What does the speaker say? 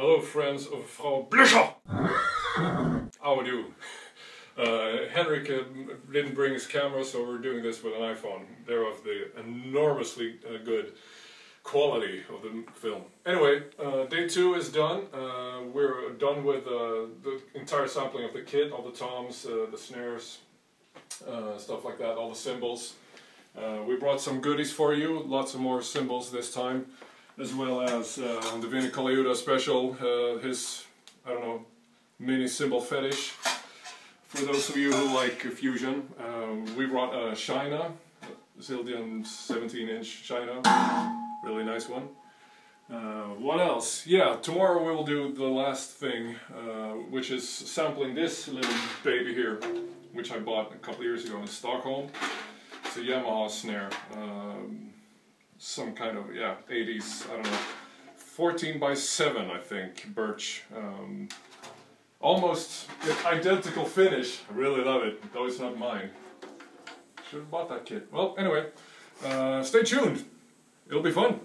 Hello friends of Frau Blücher! How do? Uh, Henrik uh, didn't bring his camera so we're doing this with an iPhone. Thereof the enormously uh, good quality of the film. Anyway, uh, day two is done. Uh, we're done with uh, the entire sampling of the kit, all the toms, the snares, stuff like that, all the cymbals. we brought some goodies for you, lots of more cymbals this time as well as uh, the Vinnie Colaiuta special, uh, his, I don't know, mini cymbal fetish. For those of you who like fusion, um, we brought a China, Zildjian 17 inch China, really nice one. Uh, what else? Yeah, tomorrow we will do the last thing, uh, which is sampling this little baby here, which I bought a couple years ago in Stockholm. It's a Yamaha snare. Um, some kind of, yeah, 80s, I don't know, 14 by 7 I think, birch. Um, almost identical finish, I really love it, though it's not mine. Should have bought that kit. Well, anyway, uh, stay tuned, it'll be fun.